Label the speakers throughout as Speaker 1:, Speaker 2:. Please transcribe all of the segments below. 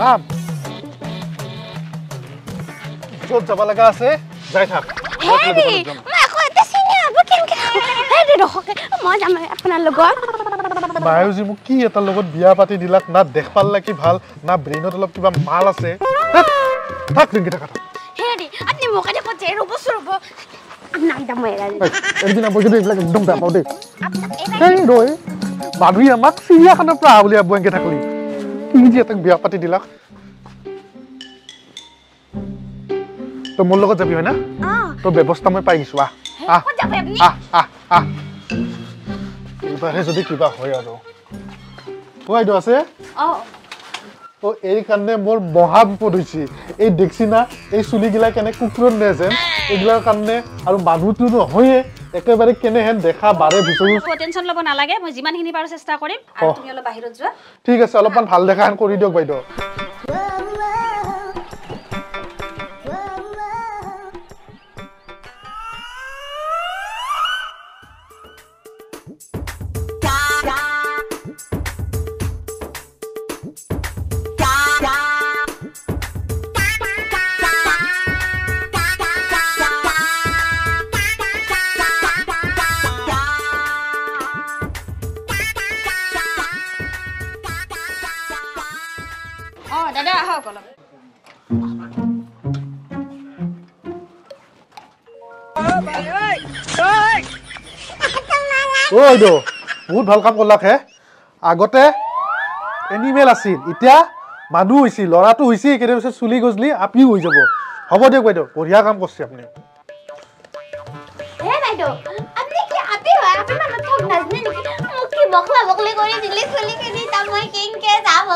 Speaker 1: নাম য'ত যাব লগা আছে যাই থাক। বায়ুজি মোক কি এটাৰ লগত বিয়া পাতি দিলাক? না দেখ পাল্লা কি ভাল? না ব্ৰেইনত অলপ কিবা মাল আছে? থাক ৰিংকি থাকা
Speaker 2: আপোনাক
Speaker 1: এইবিলাক একদম বেয়া পাওঁ দেই। মানুহে আমাক চিৰিয়াখানাৰ পৰা আহা বুলি আবু এনেকে থাকলি। কি যে এটাক বিয়া পাতি দিলাক তই মোৰ লগত যাবি হয় না
Speaker 2: অঁ।
Speaker 1: তোৰ ব্যৱস্থা মই পাই গৈছো আহ। আহ।
Speaker 2: ক'ত যাব আপুনি?
Speaker 1: আহ আহ আহ। এইবাৰহে যদি কিবা হয় আৰু। অ' এইটো আছে?
Speaker 2: অঁ।
Speaker 1: অ' এই কাৰণে মোৰ মহা বিপদ হৈছে। এই না এই চুলিগিলা কেনে কুকুৰত নে যেন। এইগিলাৰ কাৰণে আৰু মানুহটো নহয়ে। একেবাৰে কেনেহেন দেখা বাৰে বিচাৰো
Speaker 3: টেনশ্যন ল'ব নালাগে মই যিমানখিনি পাৰোঁ চেষ্টা কৰিম আৰু। তুমি অলপ বাহিৰত যোৱা।
Speaker 1: ঠিক আছে অলপমান ভাল দেখা হেন কৰি দিয়ক বাইদেউ।
Speaker 3: অঁ দাদা আহক অলপ।
Speaker 1: বাইদেউ বহুত ভাল কাম কৰলাক হে। আগতে এনিমেল আছিল এতিয়া মানুহ হৈছিল ল'ৰাটো হৈছে কেতিয়াবা পিছত চুলি গজলি আপিও হৈ যাব। হ'ব দিয়ক বাইদেউ বঢ়িয়া কাম কৰিছে আপুনি।
Speaker 2: হে বাইদেউ আপুনি কি আপি হয়? আপি মানুহ ঠগ নাজানে নেকি? মোক কি বকলা বকলি কৰি দিলে চুলিখিনি তাৰ মই কেনেকে যাব।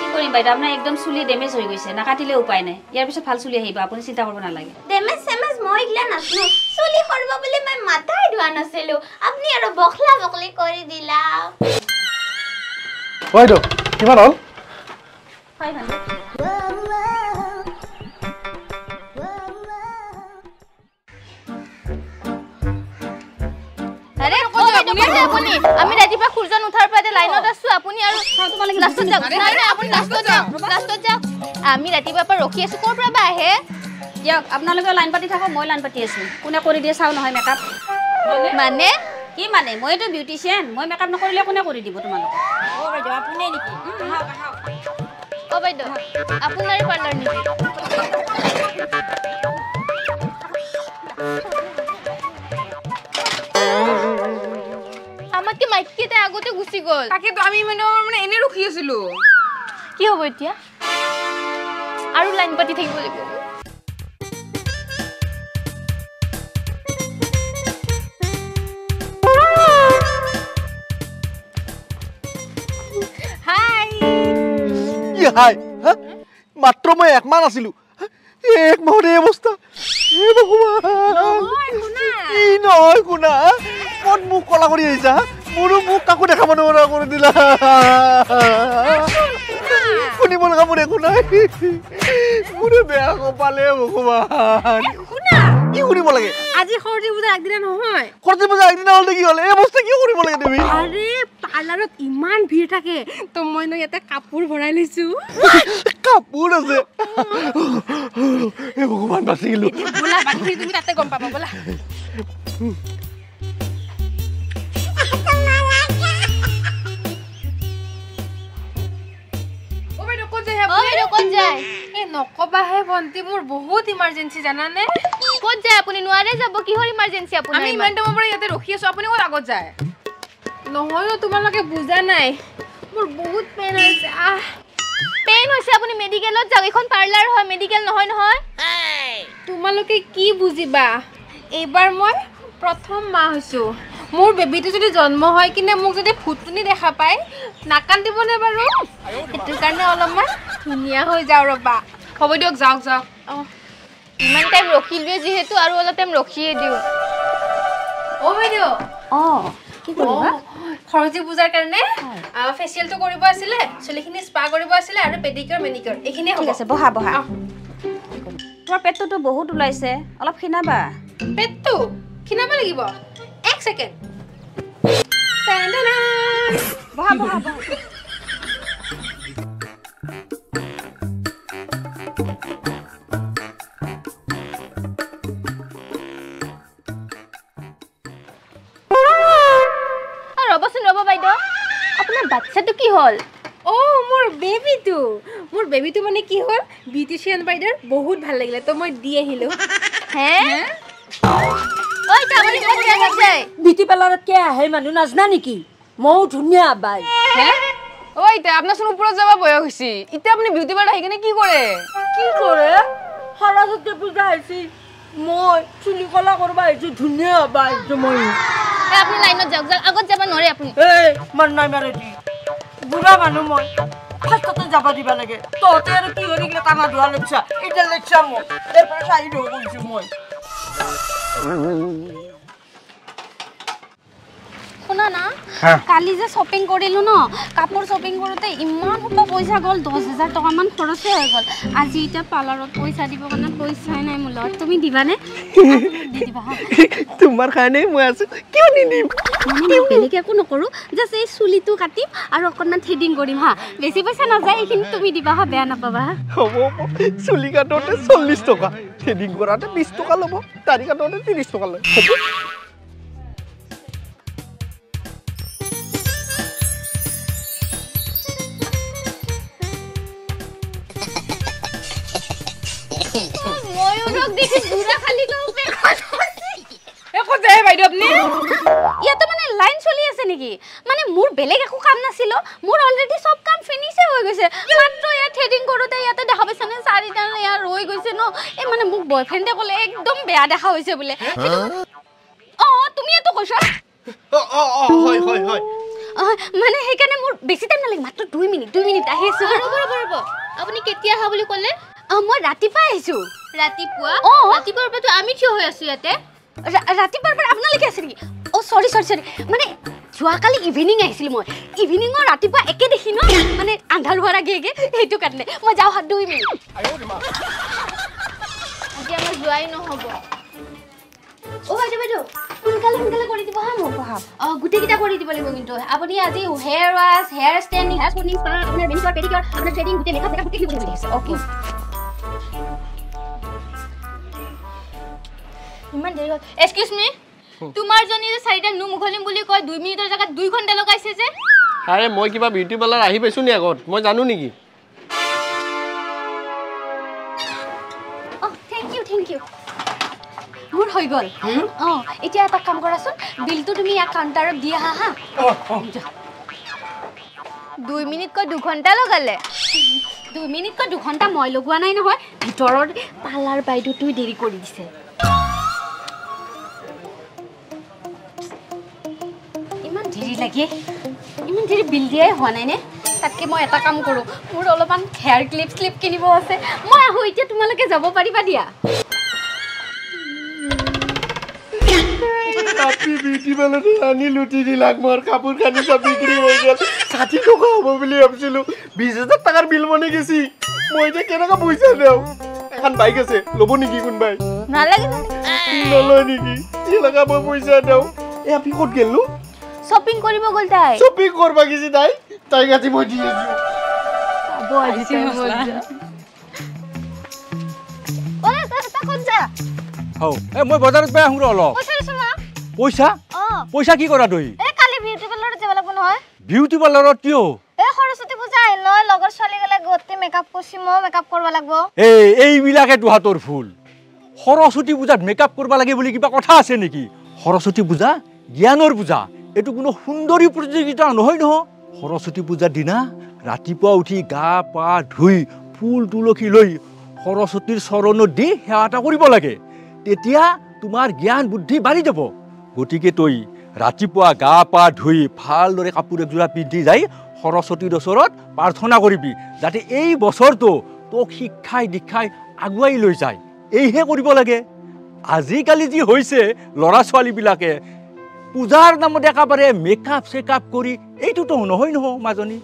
Speaker 3: কি কৰিম বাইদেউ? আপোনাৰ একদম চুলি ডেমেজ হৈ গৈছে নাকাটিলে উপায় নাই। ইয়াৰ পিছত ভাল চুলি আহিব আপুনি চিন্তা কৰিব নালাগে।
Speaker 2: ডেমেজ চেমেজ মই এইগিলা নাজানো চুলি কৰিব বুলি মই মাথাই ধোৱা নাছিলো। আপুনি আৰু বকলা বকলি কৰি দিলা।
Speaker 1: বাইদেউ কিমান হ'ল?
Speaker 4: যাব আপুনি আমি ৰাতিপুৱা সূৰ্য নুঠাৰ পৰা লাইনত আছো আপুনি আৰু লাষ্টত যাওক। নাই নাই আপুনি লাষ্টত যাওক লাষ্টত যাওক। আমি ৰাতিপুৱাৰ পৰা ৰখি আছো ক'ৰ পৰা বা আহে?
Speaker 3: দিয়ক আপোনালোকে লাইন পাতি থাকক মই লাইন পাতি আছোঁ। কোনে কৰি দিয়ে চাওঁ নহয় মেকআপ
Speaker 4: মানে?
Speaker 3: কি মানে? মইতো বিউটিচিয়ান মই মেকআপ নকৰিলে কোনে কৰি দিব তোমালোকক? অঁ বাইদেউ আপুনি নেকি?
Speaker 4: অ' বাইদেউ আপোনাৰে পাৰ্লাৰ নেকি? মাইককেইটা আগতে গুচি গ'ল।
Speaker 5: তাকেতো আমি মানে মানে এনে ৰখি আছিলো।
Speaker 4: কি হ'ব এতিয়া? আৰু লাইন পাতি থাকিব লাগিব। হাই
Speaker 1: কি হাই হা? মাত্ৰ মই একমাহ আছিলো হা? এক মাহত এই অৱস্থা। নহয় শুনা। ক'ত মোক কলা কৰি আহিছা হা? মোৰো মোক কাকো দেখাব নোৱাৰা কৰি দিলা। শুনিব লগা মোৰ একো নাই। মোৰে বেয়া কপালে ভগৱান। কি শুনিব লাগে?
Speaker 5: আজি সৰস্বতী পূজাৰ আগদিনা নহয়।
Speaker 1: সৰস্বতী পূজা একদিনা হ'লে কি হ'ল? এই অৱস্থা কি কৰিব লাগে তুমি?
Speaker 5: আৰে পাৰ্লাৰত ইমান ভিৰ থাকে তো মই ন ইয়াতে কাপোৰ ভৰাই লৈছো।
Speaker 1: কাপোৰ আছে। হে ভগৱান বাচি গলো।
Speaker 5: বোলা বাকী তুমি তাতে গম পাবা বোলা। ক'ত যায়? এই নকবাহে ভণ্টি মোৰ বহুত ইমাৰ্জেঞ্চি জানানে?
Speaker 4: ক'ত যায় আপুনি? নোৱাৰে যাব। কিহৰ ইমাৰ্জেঞ্চি আপোনাৰ
Speaker 5: আমি
Speaker 4: ইমান?
Speaker 5: ইমান টাইমৰ পৰা ইয়াতে ৰখি আছো। আপুনি ক'ত আগত যায়? নহয় তোমালোকে বুজা নাই। মোৰ বহুত পেইন হৈছে। আহ।
Speaker 4: পেইন হৈছে আপুনি মেডিকেলত যাওক। এইখন পাৰ্লাৰ হয়। মেডিকেল নহয় নহয়।
Speaker 5: তোমালোকে কি বুজিবা? এইবাৰ মই প্ৰথম মাহ হৈছোঁ। মোৰ বেবীটো যদি জন্ম হয় কিনে মোক যদি ফুটনি দেখা পায় নাকান্দিবনে বাৰু? সেইটো কাৰণে অলপমান ধুনীয়া হৈ যাওঁ ৰ'বা। হ'ব দিয়ক যাওক যাওক।
Speaker 4: অঁ ইমান টাইম ৰখিলোৱে যিহেতু আৰু অলপ টাইম ৰখিয়ে দিওঁ।
Speaker 5: অ' বাইদেউ।
Speaker 3: অঁ কি কৰিবা?
Speaker 5: সৰস্বতী পূজাৰ কাৰণে ফেচিয়েলটো কৰিব আছিলে চুলিখিনি স্পা কৰিব আছিলে আৰু পেডিকিয়ৰ মেনিকিয়ৰ এইখিনিয়ে
Speaker 3: ঠিক আছে বহা বহা। তোমাৰ পেটটোতো বহুত ওলাইছে অলপ ক্ষীণাবা।
Speaker 5: পেটটো? ক্ষীণাব লাগিব? ছেকেণ্ড বহা বহা বহা
Speaker 4: ৰ'বচোন ৰ'ব বাইদেউ। আপোনাৰ বাচ্ছাটো কি হ'ল?
Speaker 5: অ' মোৰ বেবীটো মোৰ বেবীটো মানে কি হ'ল? বিউটিচিয়ান বাইদেউৰ বহুত ভালো লাগিলে তো মই দি আহিলোঁ।
Speaker 4: হে?
Speaker 6: বিটি পাৰ্লাৰত কিয় আহে মানুহ নাজনা নেকি? ময়ো ধুনীয়া বাই।
Speaker 7: ঐ এতিয়া আপোনাৰচোন ওপৰত যাব বয়স হৈছে। এতিয়া আপুনি বিউটি পাৰ্লাৰ আহি কিনে কি কৰে?
Speaker 6: কি কৰে? সৰস্বতী পূজা আহিছে মই চুলি কলা কৰিব আহিছো ধুনীয়া বাই আহিছো মই।
Speaker 4: এ, আপুনি লাইনত যাওক যাওক আগত যাব নোৱাৰে আপুনি।
Speaker 6: এই মান নাই মাৰে দি। বুঢ়া মানুহ মই ফাৰ্ষ্টতে যাব দিব লাগে। তহঁতে আৰু কি কৰি কিনে টানা ধোৱা লেপচা এতিয়া লেপচা মই। তাৰ পৰা চাহি ধুব গৈছো মই।
Speaker 8: শুনা না কালি যে শ্বপিং কৰিলোঁ ন কাপোৰ শ্বপিং কৰোঁতে ইমান সোপা পইচা গ'ল দহ হাজাৰ টকামান খৰচে হৈ গ'ল। আজি এতিয়া পাৰ্লাৰত পইচা দিবৰ কাৰণে পইচাই নাই মোৰ লগত। তুমি দিবানে?
Speaker 1: তোমাৰ কাৰণে মই আছো কিয় নিদিম?
Speaker 8: মানে বেলেগ একো নকৰোঁ। জাষ্ট এই চুলিটো কাটিম আৰু অকণমান থ্ৰেডিং কৰিম হা। বেছি পইচা নাযায় এইখিনি তুমি দিবা হা। বেয়া নাপাবা হা।
Speaker 1: হ'ব। চুলি কাটোতে চল্লিছ টকা। থ্ৰেডিং কৰাতে বিছ টকা ল'ব দাড়ি কাটোতে ত্ৰিছ টকা লয়।
Speaker 7: এ
Speaker 8: ইয়াতে মানে লাইন চলি আছে নেকি? মানে মোৰ বেলেগ একো কাম নাছিলো মোৰ অলৰেডি চব কাম ফিনিছে হৈ গৈছে। মাত্ৰ ইয়াত থ্ৰেডিং কৰোঁতে ইয়াতে দেখা পাইছানে চাৰিটা ৰৈ গৈছে ন? এই মানে মোক বয়ফ্ৰেণ্ডে ক'লে একদম বেয়া দেখা হৈছে বোলে। অঁ তুমি এইটো কৈছা? মানে সেইকাৰণে মোৰ বেছি টাইম নালাগে মাত্ৰ দুই মিনিট দুই মিনিট আহি আছোঁ।
Speaker 4: ৰ'ব ৰ'ব ৰ'ব। আপুনি কেতিয়া আহা বুলি ক'লে?
Speaker 8: অঁ, মই ৰাতিপুৱা আহিছোঁ।
Speaker 4: ৰাতিপুৱা?
Speaker 8: অঁ।
Speaker 4: ৰাতিপুৱাৰ পৰাতো আমি থিয় হৈ আছো ইয়াতে।
Speaker 8: ৰাতিপুৱাৰ পৰা আপোনালোকে আছে নেকি? অ' চৰি চৰি চৰি মানে যোৱাকালি ইভিনিং আহিছিলোঁ মই। ইভিনিঙৰ ৰাতিপুৱা একে দেখি ন? মানে আন্ধাৰ হোৱাৰ আগে আগে সেইটো কাৰণে। মই যাওঁ হাত দুই মিনিট
Speaker 4: আজি আমাৰ যোৱাই নহ'ব।
Speaker 8: অ' বাইদেউ বাইদেউ সোনকালে সোনকালে কৰি দিব হা মোক অঁ গোটেইকেইটা কৰি দিব লাগিব কিন্তু। আপুনি আজি hair wash hair straightening hair spawning spa আপোনাৰ মেনিকিউৰ পেডিকিউৰ আপোনাৰ থ্ৰেডিং গোটেই মেকআপ চেকআপ গোটেইখিনি কৰিব লাগিছে অ'কে
Speaker 4: ইমান দেৰি হ'ল। এক্সকিউজ মি তোমাৰ জনী যে চাৰিটা নোম উঘলিম বুলি কয় দুই মিনিটৰ জেগাত দুই ঘণ্টা লগাইছে যে।
Speaker 9: আৰে মই কিবা বিউটি পাৰ্লাৰ আহি পাইছোঁ নি আগত। মই জানো নেকি?
Speaker 8: হৈ গ'ল। অঁ এতিয়া এটা কাম কৰাচোন বিলটো তুমি ইয়াত কাউণ্টাৰত দি আহা হা।
Speaker 4: দুই মিনিট কৈ দুঘণ্টা লগালে।
Speaker 8: দুই মিনিটকৈ দুঘণ্টা মই লগোৱা নাই নহয় ভিতৰত পাৰ্লাৰ বাইদেউটোৱে দেৰি কৰি দিছে। ইমান দেৰি লাগে ইমান দেৰি বিল দিয়াই হোৱা নাই নে? তাতকৈ মই এটা কাম কৰোঁ মোৰ অলপমান হেয়াৰ ক্লিপ শ্লিপ কিনিব আছে। মই আহোঁ এতিয়া তোমালোকে যাব পাৰিবা দিয়া।
Speaker 1: আপনি বিউটি পাৰ্লাৰটো আনি লুটি দিলাক মোৰ কাপোৰ কানি চব বিক্ৰী হৈ গ'ল ষাঠি টকা হ'ব বুলি ভাবিছিলোঁ বিছ হাজাৰ টকাৰ বিল মানে গেছি মই এতিয়া কেনেকৈ পইচা দিওঁ এখন বাইক আছে ল'ব নেকি কোনোবাই
Speaker 4: নালাগে
Speaker 1: নলয় নেকি কেনেকৈ মই পইচা দিওঁ এই আপুনি ক'ত গেলনো
Speaker 4: শ্বপিং কৰিব গ'ল তাই
Speaker 1: শ্বপিং কৰিব গেছি তাই তাই কাটি মই দি আছোঁ
Speaker 10: মই বজাৰত পাই আহোঁ ৰ অলপ
Speaker 4: পইচা?
Speaker 10: পইচা কি কৰা তই?
Speaker 4: এই কালি বিউটি পাৰ্লাৰত যাব লাগিব নহয়।
Speaker 10: বিউটি পাৰ্লাৰত কিয়?
Speaker 4: এই সৰস্বতী পূজা আহিল নহয় লগৰ ছোৱালী গ'লে গোটেই মেকআপ কৰিছে ময়ো মেকআপ কৰিব লাগিব।
Speaker 10: এই এইবিলাকে তোহাঁতৰ ফুল সৰস্বতী পূজাত মেকআপ কৰিব লাগে বুলি কিবা কথা আছে নেকি? সৰস্বতী পূজা জ্ঞানৰ পূজা। এইটো কোনো সুন্দৰী প্ৰতিযোগিতা নহয় নহয়। সৰস্বতী পূজাৰ দিনা ৰাতিপুৱা উঠি গা পা ধুই ফুল তুলসী লৈ সৰস্বতীৰ চৰণত দি সেৱা এটা কৰিব লাগে। তেতিয়া তোমাৰ জ্ঞান বুদ্ধি বাঢ়ি যাব। গতিকে তই ৰাতিপুৱা গা পা ধুই ভালদৰে কাপোৰ একযোৰা পিন্ধি যাই সৰস্বতীৰ ওচৰত প্ৰাৰ্থনা কৰিবি যাতে এই বছৰটো তোক শিক্ষাই দীক্ষাই আগুৱাই লৈ যায়। এইহে কৰিব লাগে। আজিকালি যি হৈছে ল'ৰা ছোৱালীবিলাকে পূজাৰ নামত একেবাৰে মেকআপ চেকআপ কৰি এইটোতো নহয় নহয় মাজনী।